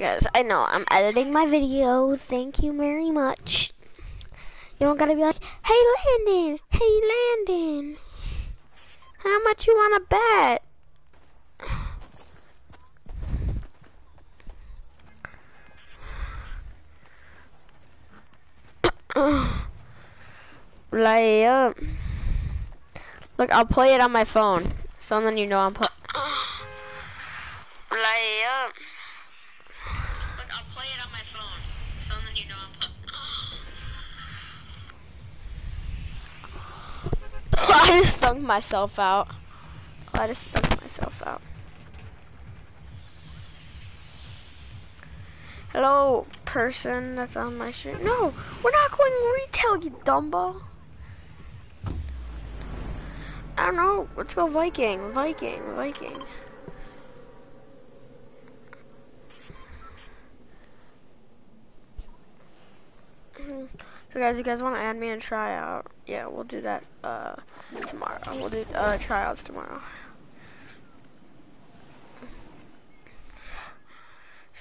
Guys, I know I'm editing my video. Thank you very much. You don't gotta be like, hey Landon, hey Landon, how much you wanna bet? Lay up. Um, look, I'll play it on my phone, so then you know I'm playing. Lay up. Play it on my phone, so then you know I'm playing. I just stunk myself out. I just stunk myself out. Hello, person that's on my stream. No, we're not going retail, you dumbo. I don't know. Let's go Viking, Viking, Viking. So guys, you guys want to add me and try out? Yeah, we'll do that uh, tomorrow. We'll do uh, tryouts tomorrow.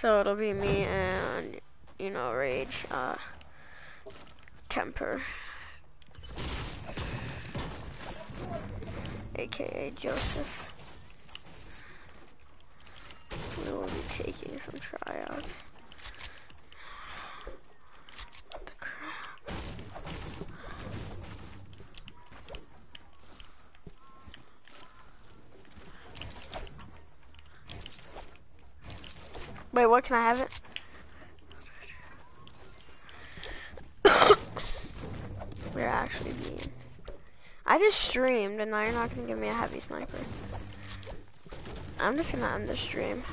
So it'll be me and, you know, Rage, uh, Temper, aka Joseph. We will be taking some tryouts. Wait, what can I have it? We're actually mean. I just streamed and now you're not gonna give me a heavy sniper. I'm just gonna end the stream.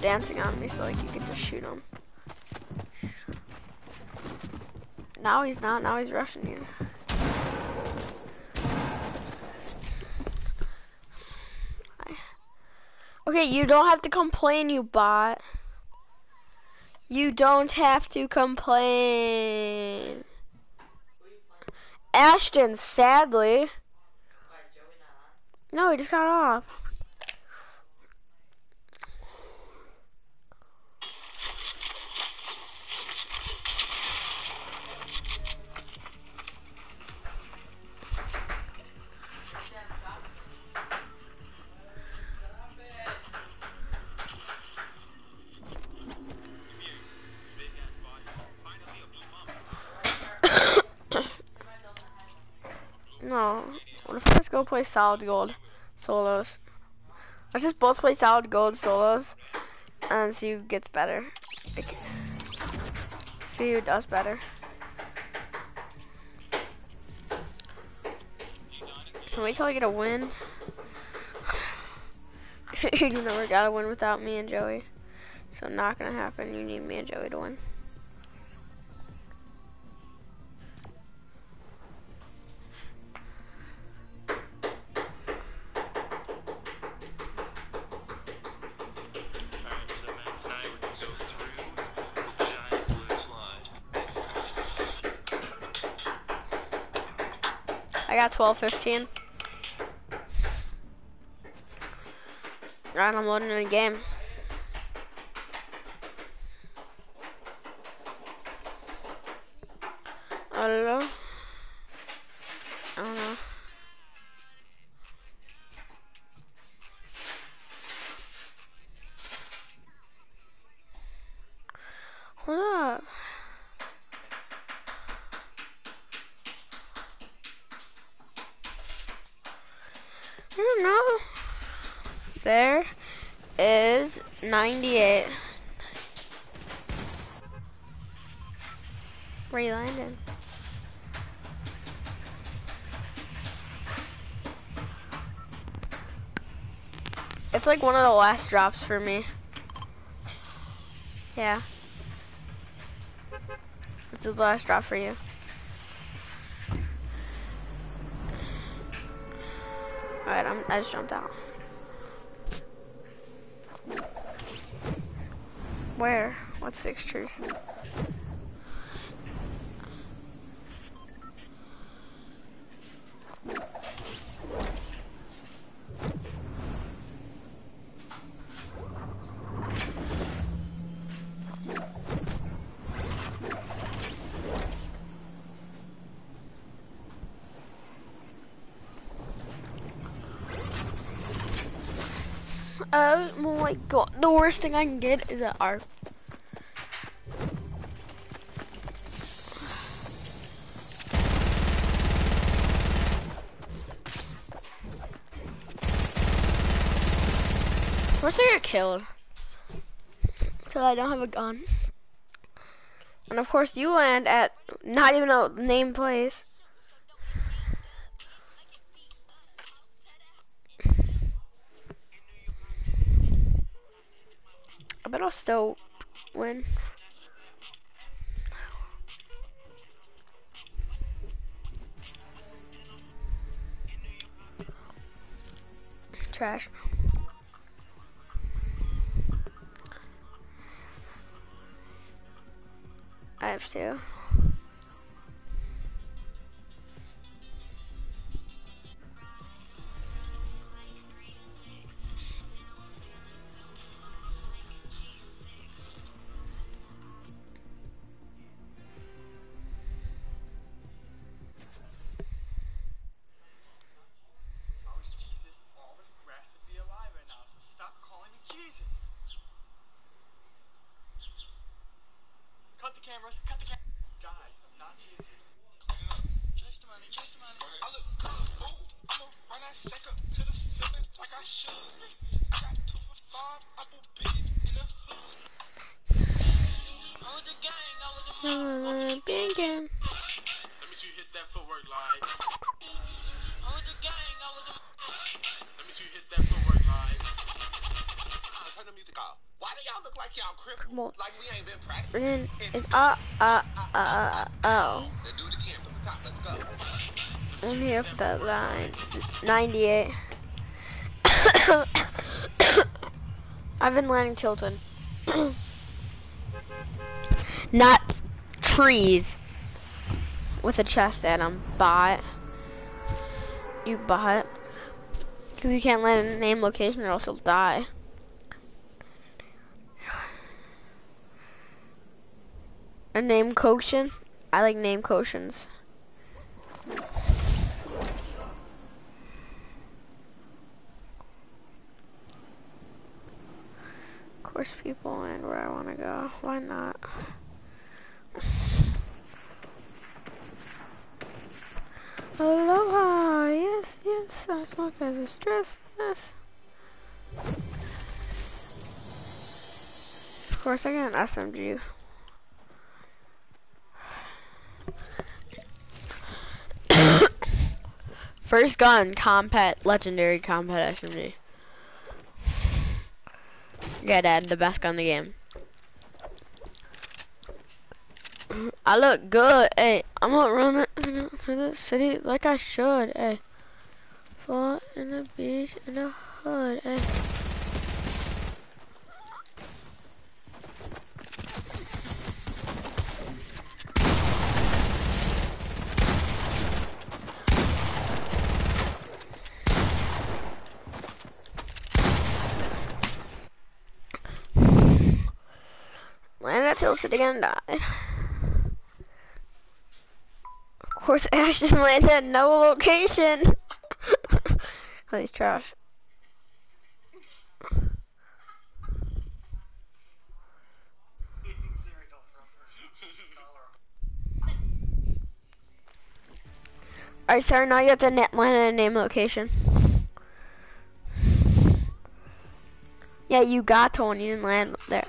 Dancing on me so like you can just shoot them. Now he's not, now he's rushing you. Okay, you don't have to complain, you bot. You don't have to complain. Ashton, sadly. No, he just got off. Play solid gold solos? Let's just both play solid gold solos and see who gets better. See who does better. Can we till I get a win? you never got a win without me and Joey. So not gonna happen. You need me and Joey to win. I got 12, 15. Right, I'm loading in the game. Like one of the last drops for me. Yeah. It's the last drop for you. Alright, I'm I just jumped out. Where? What six trees? Oh my god, the worst thing I can get is an ARP. First I get killed. So I don't have a gun. And of course you land at not even a name place. Still win. Trash. I have to. Cameras. Cut the cam. Guys, I'm not Jesus. Just money, just money. I look good. Ooh, I'ma run that second to the ceiling like I should. I got two for five apple bees in the hood. I was the gang. I was the. Let me see you hit that footwork like. Like y'all crippled? Like we ain't been practicing? It's uh uh uh uh oh. Then do it again from the top. Let's go. I'm here for that line. 98. I've been landing tilted. Not trees with a chest at them. Bot. You bot. Because you can't land in a name location or else you'll die. A name quotient? I like name quotients. Of course people land where I want to go. Why not? Aloha! Yes, yes, I smoke as a stress, yes. Of course I got an SMG. First gun, combat, legendary combat SMG. Yeah, Dad, the best gun in the game. I look good. Hey, I'm gonna run to the city like I should. Hey, fall in the beach in the hood. Hey. Land at tilted again and died. Of course, Ash just landed at no location. oh, he's trash. Alright, sir, now you have to net land at a name location. Yeah, you got to one, you didn't land there.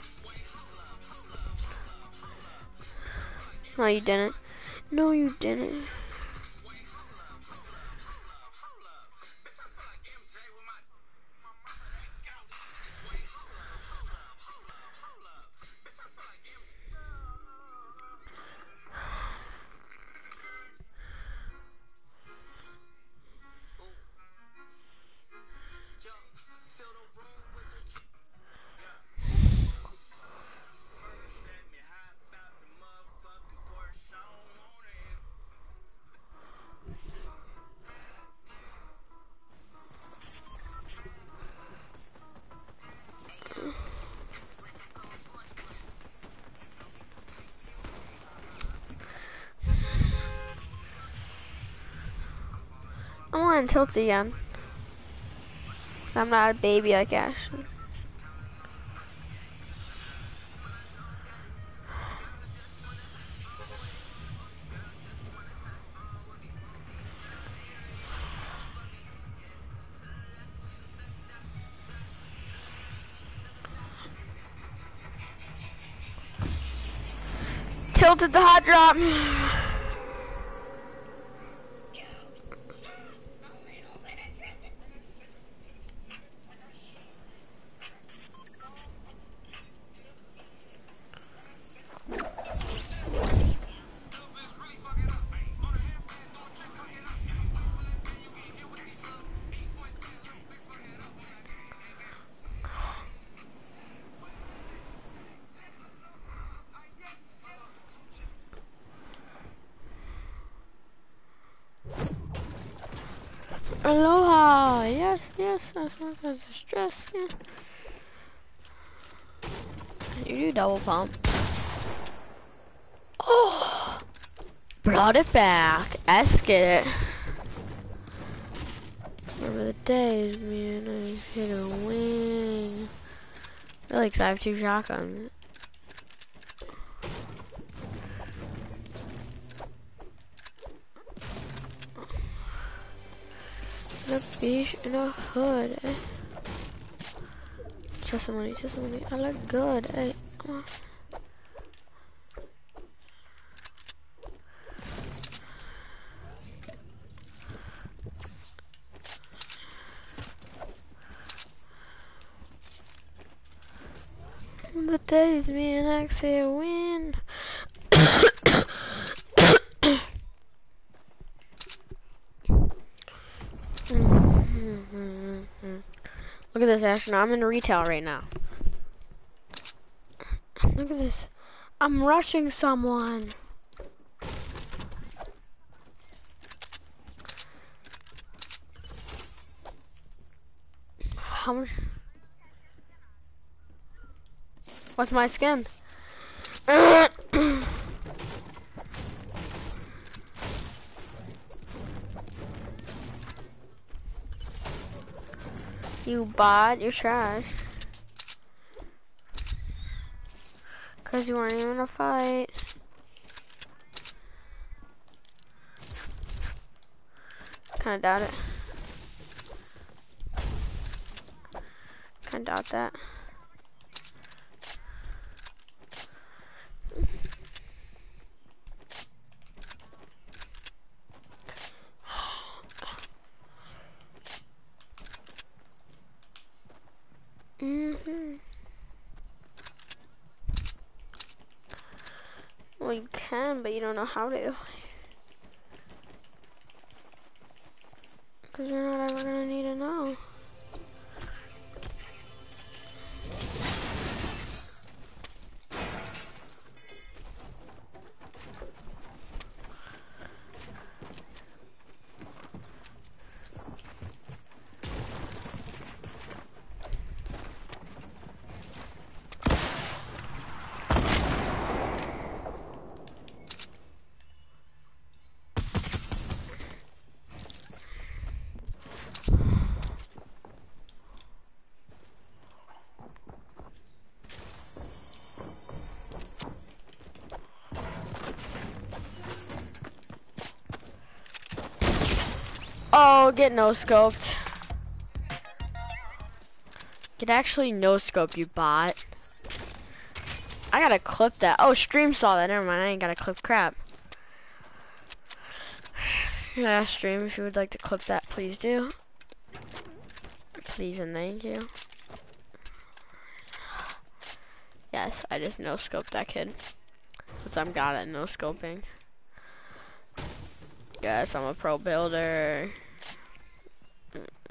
No, you didn't. No, you didn't. Again. I'm not a baby like Ashton. Tilted the hot drop. Pump. Oh, brought it back. Let's get it. Remember the days, man. I hit a wing. Really, cause I have two shotguns. In a beach in a hood, eh? Testimony, testimony. I look good, eh? Come on. The days me and I say win. Look at this, Ashton. I'm in retail right now. Look at this. I'm rushing someone. How much? What's my skin? you bot, you're trash. You weren't even a fight. Kinda doubt it. Kinda doubt that. hmm Well, you can, but you don't know how to. Because you're not ever going to need to know. Get no scoped. Get actually no scope, you bot. I gotta clip that. Oh, stream saw that. Never mind. I ain't gotta clip crap. Yeah, stream. If you would like to clip that, please do. Please and thank you. Yes, I just no scoped that kid. Since I'm god at no scoping. Yes, I'm a pro builder.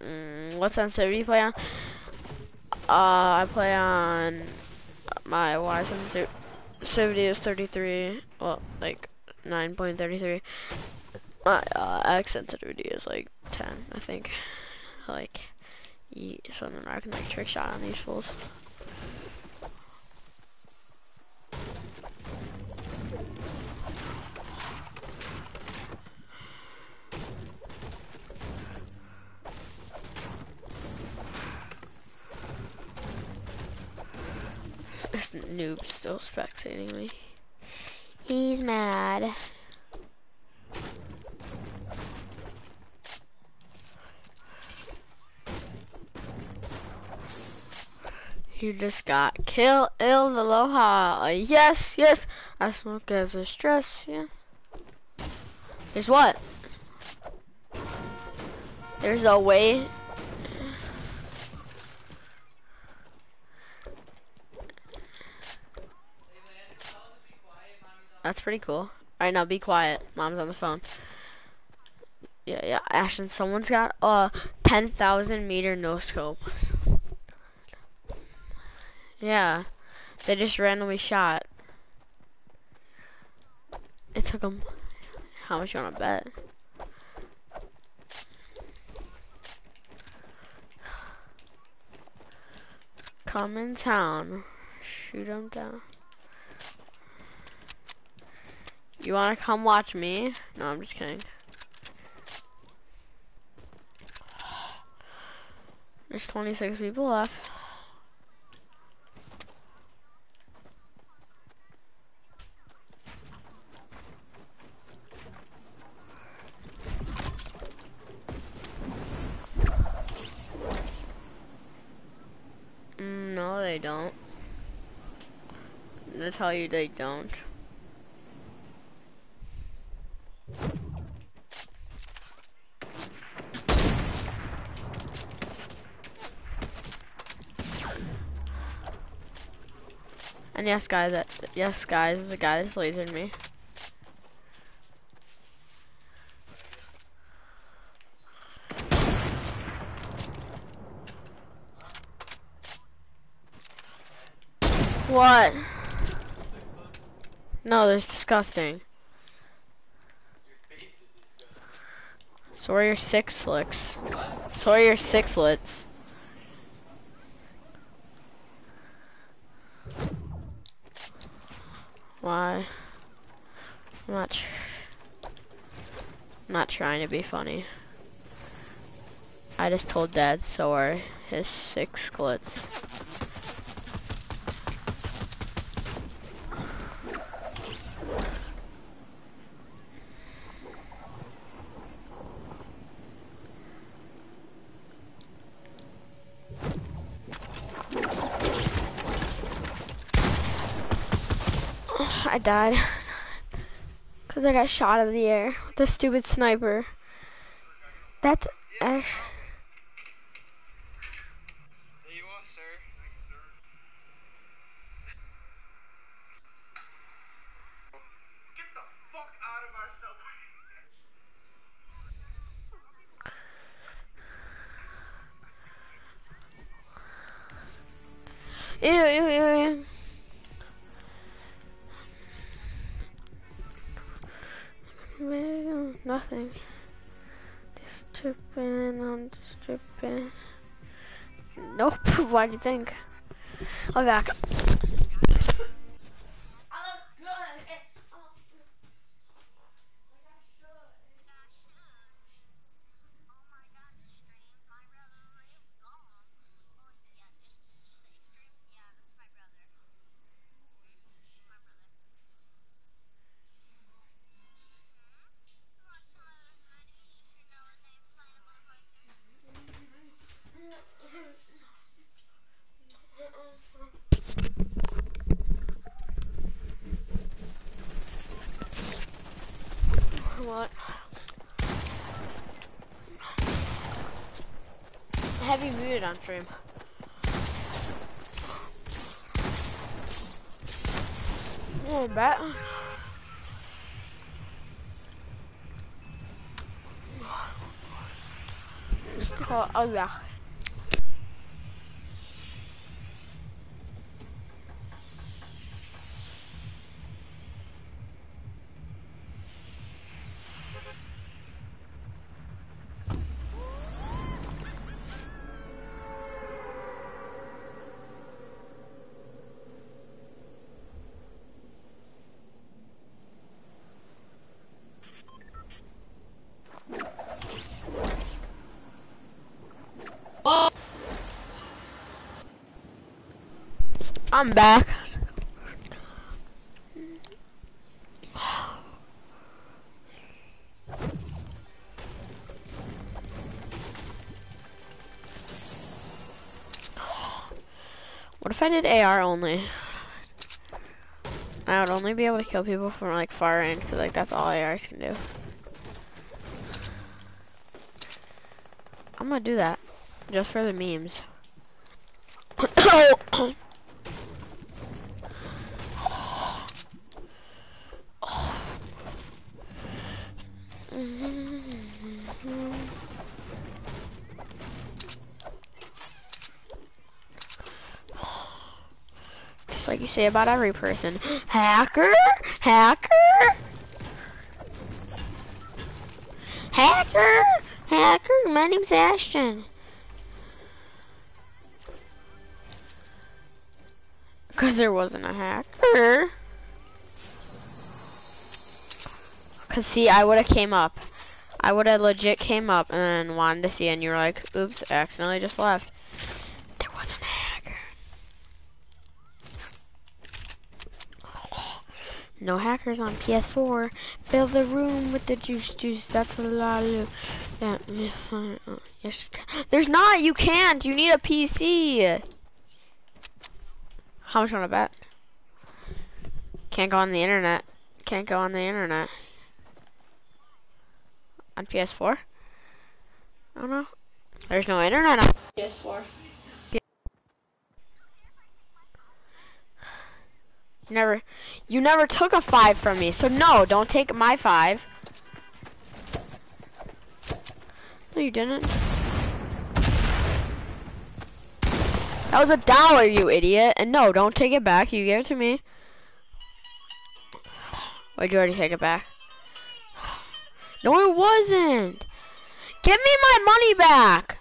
Mm, what sensitivity you play on? Uh, I play on my Y sensitivity is 33. Well, like 9.33. My uh, X sensitivity is like 10, I think. Like, so then I can like trick shot on these fools. This noob still spectating me. He's mad. You just got kill ill aloha. Yes, yes. I smoke as a stress, yeah. There's what? There's a way. That's pretty cool. Alright, now be quiet. Mom's on the phone. Yeah, yeah. Ashton, someone's got a 10,000 meter no scope. Yeah. They just randomly shot. It took them. How much you want to bet? Come in town. Shoot them down. You wanna come watch me? No, I'm just kidding. There's 26 people left. Mm, no, they don't. They tell you they don't. And yes, guys, that yes, guys, the guy just lasered me. What? No, that's disgusting. Are your six slicks. So are your Why? I'm not. I'm not trying to be funny. I just told Dad so are his six splits. I died. Because I got shot out of the air with a stupid sniper. That's Ash. There you are, sir. Get the fuck out of our subway. Ew, ew, ew, ew. Man, Nothing. Just tripping, I'm just tripping. Nope, what do you think? I'll be back. What? Heavy muted on stream. Oh, bet. Oh, oh I'm back. What if I did AR only? I would only be able to kill people from like far range because like that's all ARs can do. I'm gonna do that just for the memes. Say about every person. Hacker? Hacker? Hacker? Hacker? My name's Ashton. Cause there wasn't a hacker. Cause see, I would've came up. I would've legit came up and wanted to see and you were like, oops, accidentally just left. There wasn't a hacker. No hackers on PS4. Fill the room with the juice juice. That's a lot of that. Yes. There's not. You can't. You need a PC. How much want to bet? Can't go on the internet. Can't go on the internet. On PS4? I don't know. There's no internet on PS4. Never, you never took a five from me, so no, don't take my five. No, you didn't. That was a dollar, you idiot. And no, don't take it back. You gave it to me. Why'd you already take it back? No, it wasn't. Give me my money back.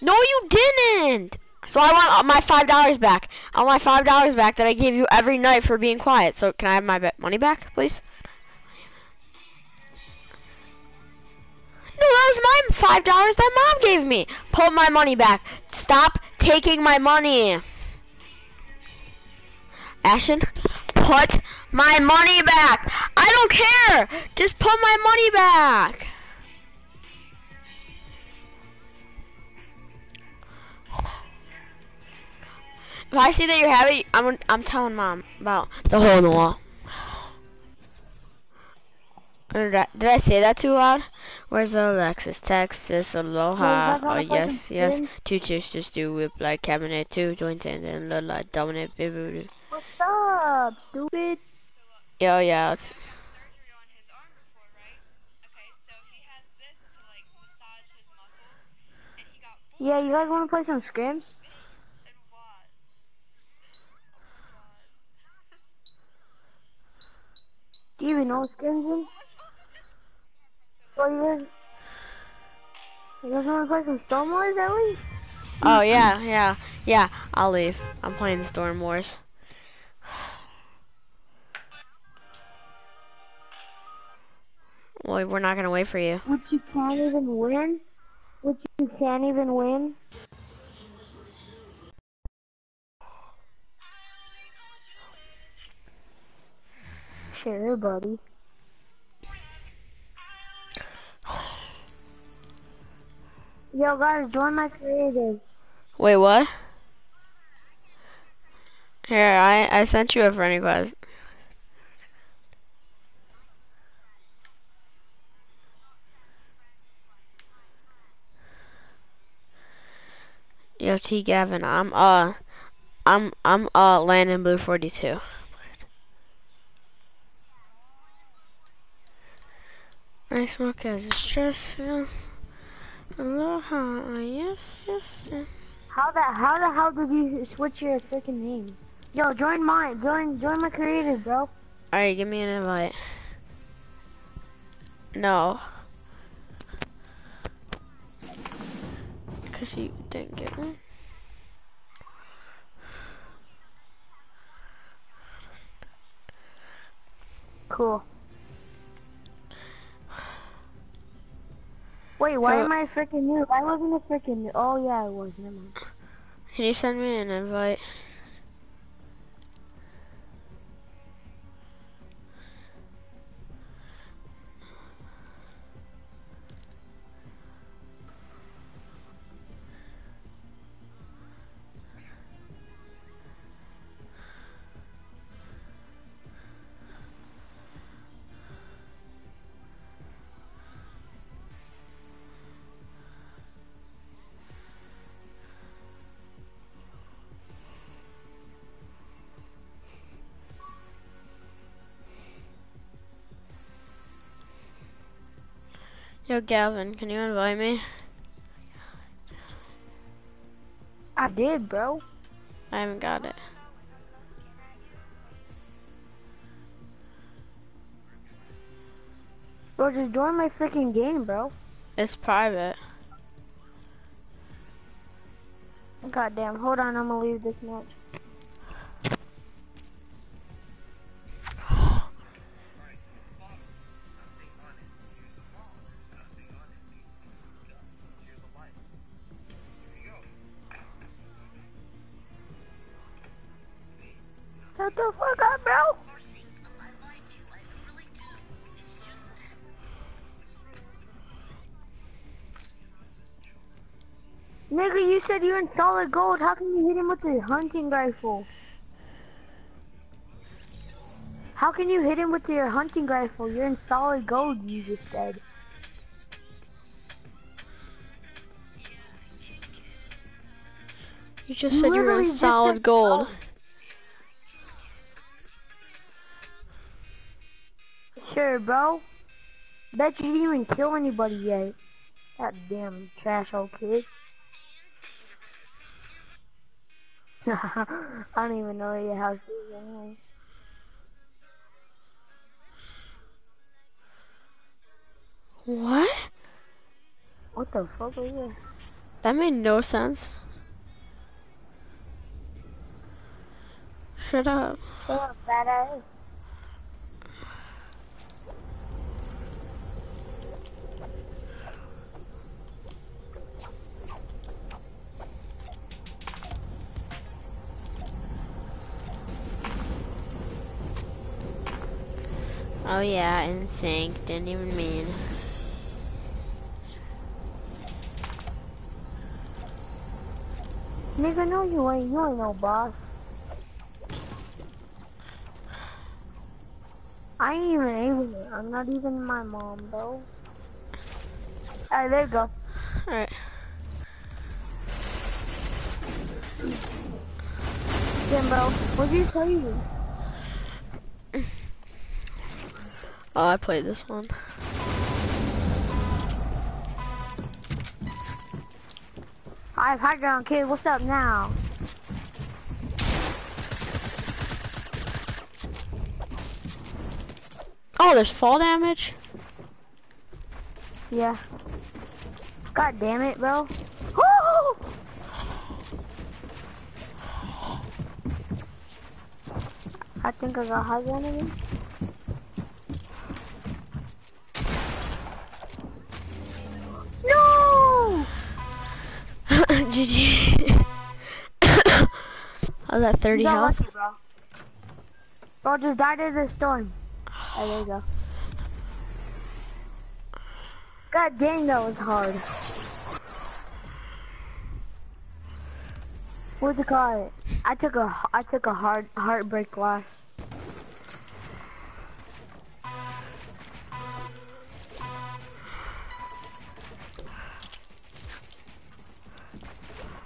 No, you didn't. So I want my five dollars back. I want my five dollars back that I gave you every night for being quiet. So can I have my money back, please? No, that was my five dollars that mom gave me. Put my money back. Stop taking my money. Ashton, put my money back. I don't care. Just put my money back. If I see that you have it, I'm I'm telling mom about the hole in the wall. Did I, did I say that too loud? Where's Alexis? Texas, aloha. Oh if I wanna play yes, yes. Two chicks just do whip like cabinet. Two joints and then little like dominant. baby. What's up, stupid? Yo, oh, yeah. It's, surgery on his arm before, right? Okay, so he has this to like massage his muscles, and he got bored Yeah, you guys want to play some scrims? and what? Do you even know what scrims is? Well, you guys, you guys want to play some Storm Wars at least? oh yeah, yeah, yeah. I'll leave. I'm playing the Storm Wars. Well, we're not gonna wait for you. Which you can't even win? Which you can't even win? Sure, buddy. Yo, guys, join my creative. Wait, what? Here, I I sent you a friend request. Yo, T Gavin, I'm uh, I'm I'm uh landing blue 42. I smoke as a stress. Aloha. Yes, yes. yes. How the how the hell did you switch your freaking name? Yo, join mine. Join join my creative, bro. Alright, give me an invite. No. Because you didn't get one. Cool. Wait, why Uh, am I freaking new? I wasn't a freaking new. Oh yeah, I was. Never mind. Can you send me an invite? Yo, Galvin, can you invite me? I did, bro. I haven't got it. Bro, just join my freaking game, bro. It's private. Goddamn, hold on, I'm gonna leave this match. Shut the fuck up, bro! Nigga, you said you're in solid gold. How can you hit him with a hunting rifle? How can you hit him with your hunting rifle? You're in solid gold, you just said. You just said you were Literally in solid said gold. Sure, bro. Bet you didn't even kill anybody yet. That damn trash old kid. I don't even know where your house is anyway. What? What the fuck was that? That made no sense. Shut up. Shut up, fat Oh yeah, in sync. Didn't even mean. Nigga, no you ain't. You ain't no boss. I ain't even able to. I'm not even my mom, bro. Alright, there you go. Alright. Jimbo, what did you tell you? Oh, I played this one. Alright, high ground kid, what's up now? Oh, there's fall damage? Yeah. God damn it, bro. I think I got high ground again. 30 You health. lucky, bro. Bro, just died in the storm. Oh, there you go. God dang, that was hard. What's it called? I took a I took a hard heartbreak loss.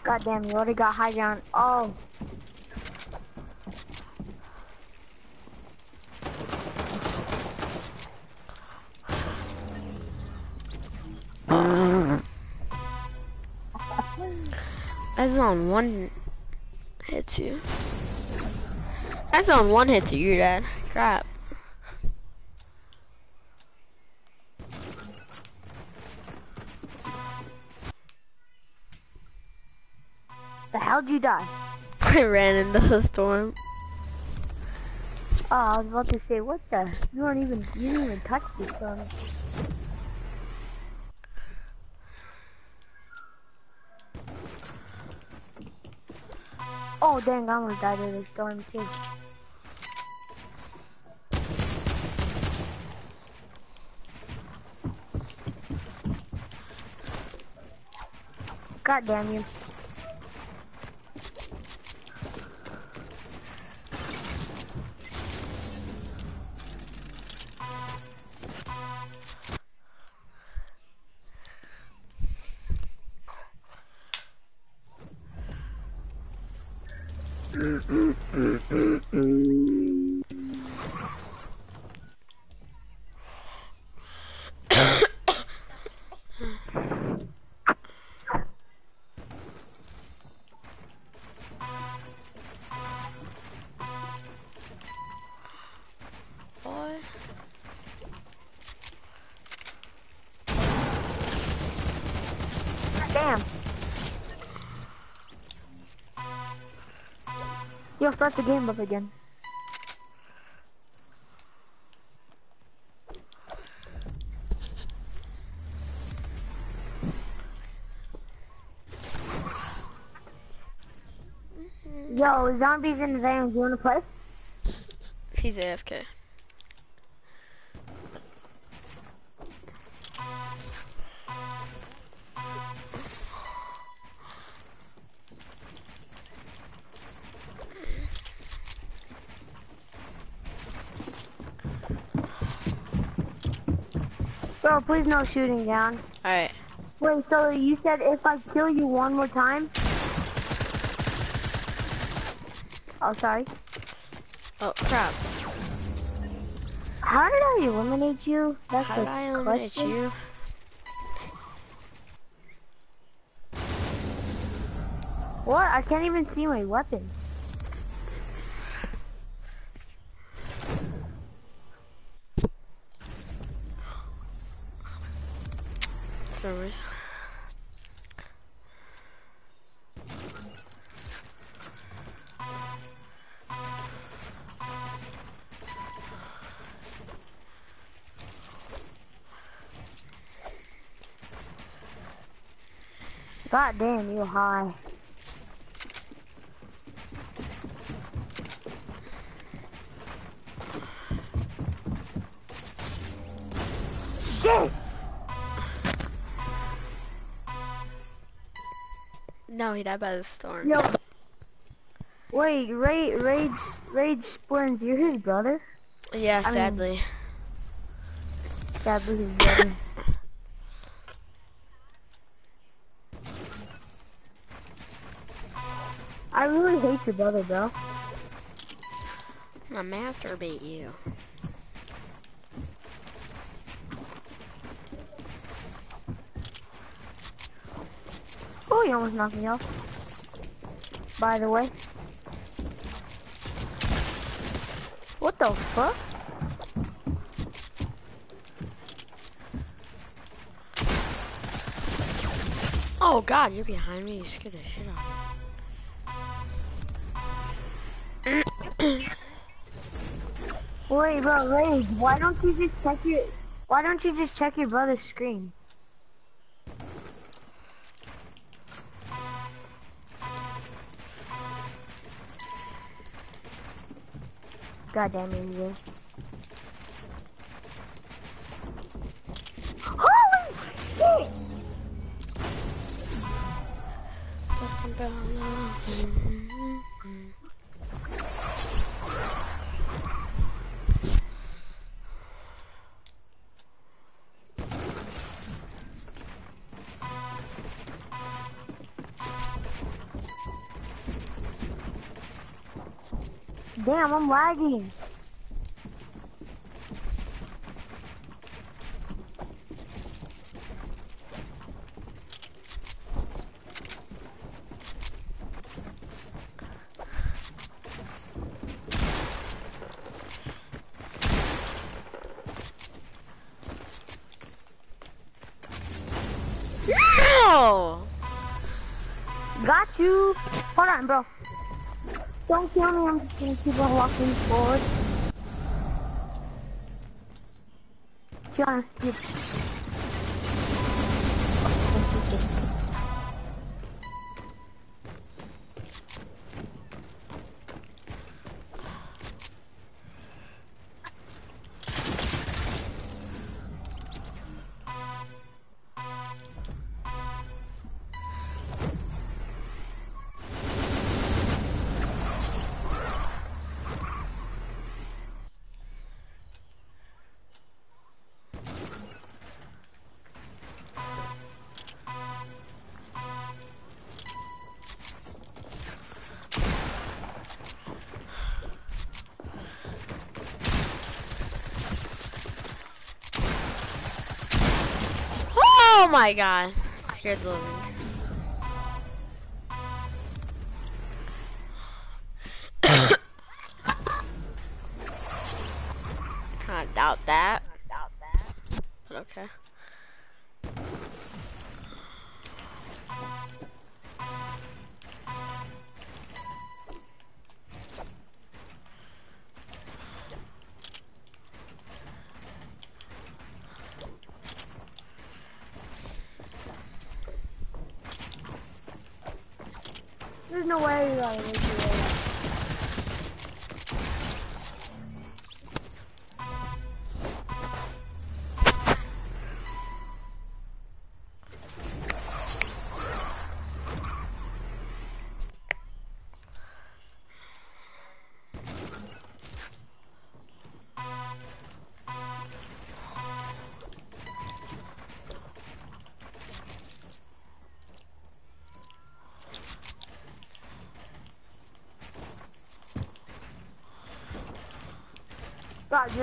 God damn, you already got high ground. Oh. On one hit to you. That's on one hit to you, Dad. Crap. The hell'd you die? I ran into the storm. Oh, I was about to say, what the? You weren't even, you didn't even touch the storm. Oh, dang, I almost died in the storm, too. God damn you. Start the game up again. Mm-hmm. Yo, zombies in the van. You wanna play? He's AFK. Bro, please no shooting down. Alright. Wait, so you said if I kill you one more time? Oh, sorry. Oh crap. How did I eliminate you? That's How did I eliminate question. you? What? I can't even see my weapons. Reason. God damn, you high. No, he died by the storm. Yo. Wait, Rage, Rage, Rage Splinz, you're his brother? Yeah, I mean- sadly. Sadly, his brother. I really hate your brother, bro. I masturbate you. Oh, he almost knocked me off. By the way. What the fuck? Oh god, you're behind me. You scared the shit out of me. Wait, bro, Rage, why don't you just check your, why don't you just check your brother's screen? God damn Damn, I'm lagging. Me. I'm just gonna keep on walking forward. Oh my god. Scared the living.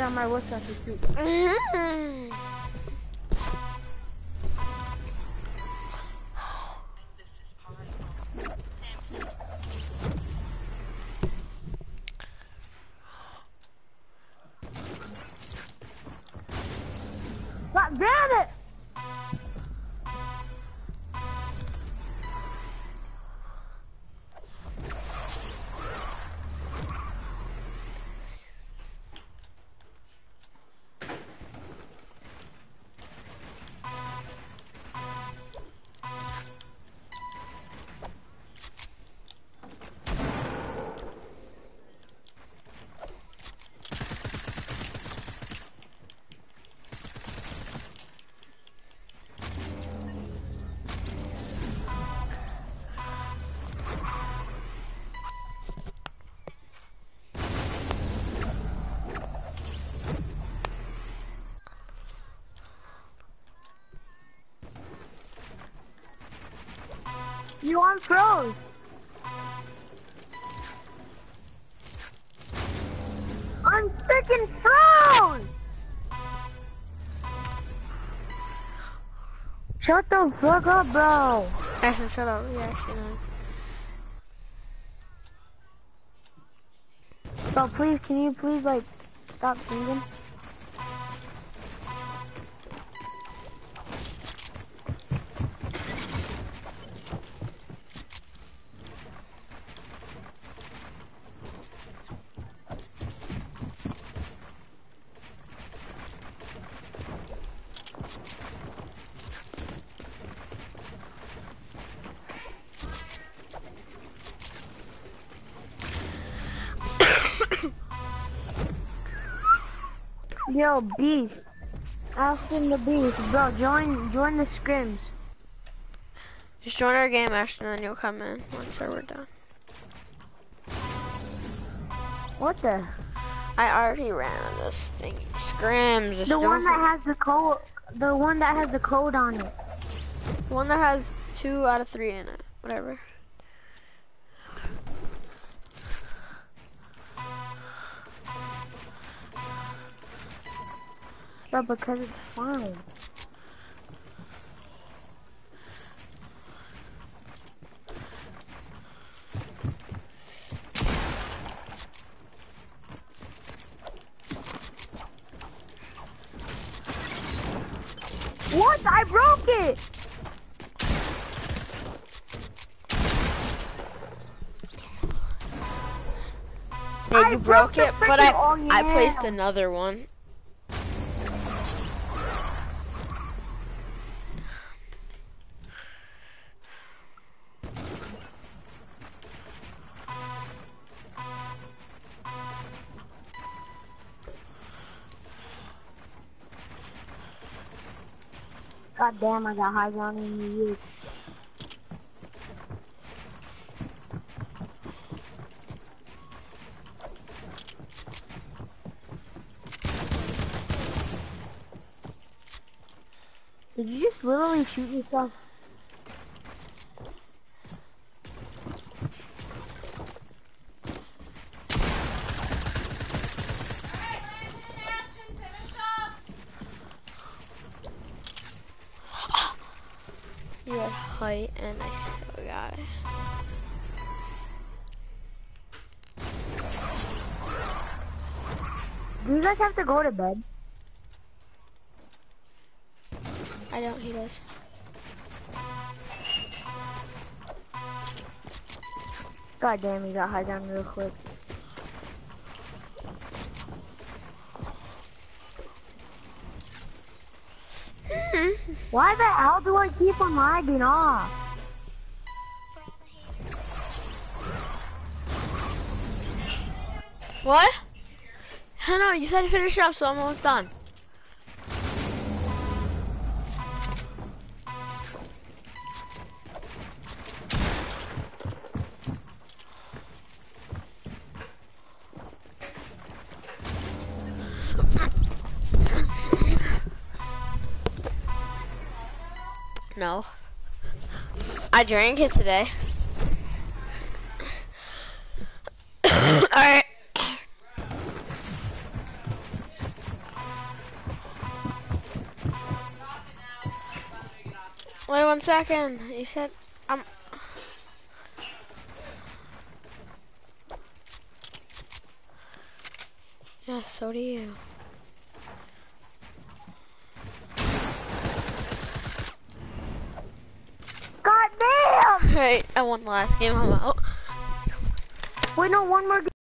Damn, my I could shoot. God damn it! Shut the fuck up, bro. Ashton, shut up. Yeah, actually, no. Bro, please, can you please, like, stop singing? Yo, Beast. Austin the Beast. Bro, join join the scrims. Just join our game, Ashton, and then you'll come in once we're done. What the? I already ran on this thing. Scrims. Just The one that has the code. The one that has the code on it. the one that has two out of three in it. Whatever. Bro, because it's fine. What? I broke it! Yeah, I you broke broke it, but I I placed another one. Damn, I got high ground in you. Did you just literally shoot yourself? guys have to go to bed? I don't, he does. God damn, he got high down real quick. Why the hell do I keep on lagging off? What? I know, you said to finish up, so I'm almost done. No. I drank it today. Second. You said I'm. Yeah, so do you. God damn! Alright, I won the last game. I'm out. Wait, no, one more